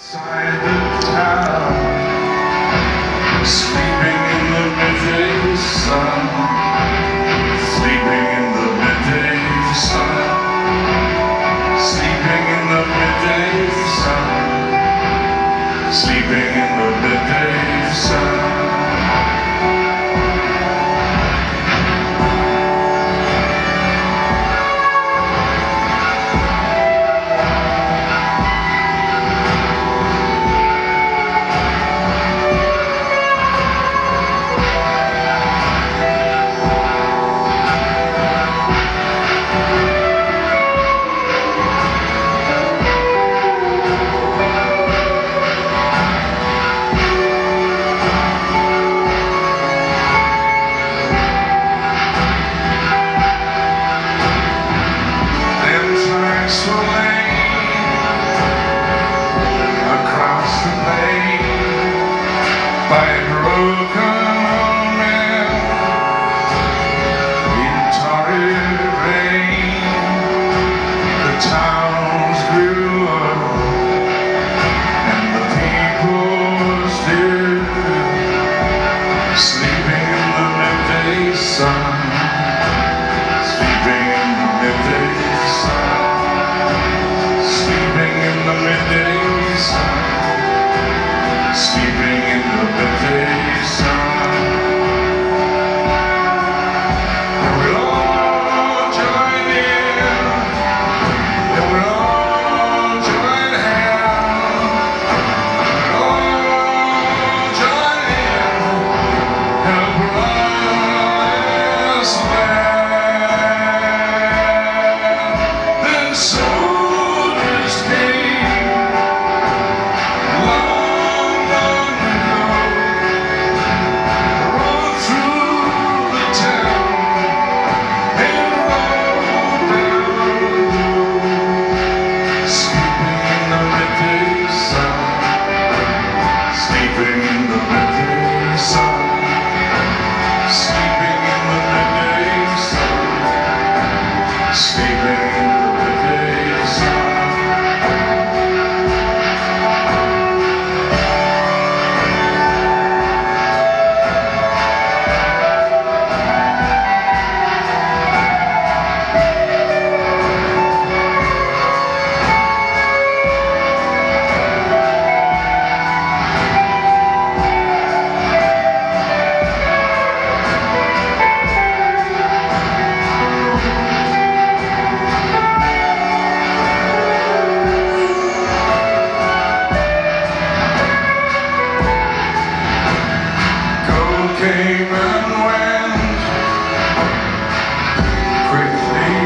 Silent town, sleeping in the midday sun, sleeping in the midday sun, sleeping in the midday sun, sleeping in the midday sun.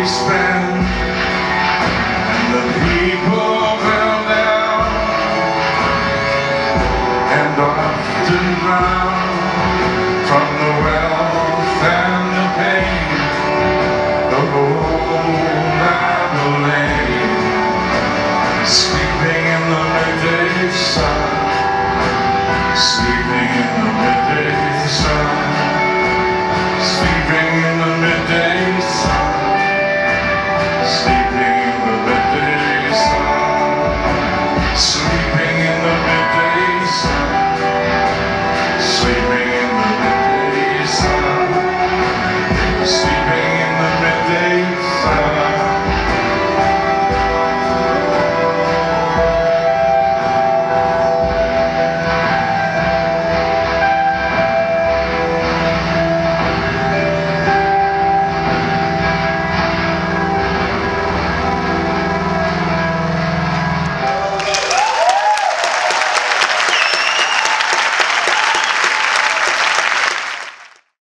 spend And the people fell down. And often drown From the wealth and the pain The whole Bible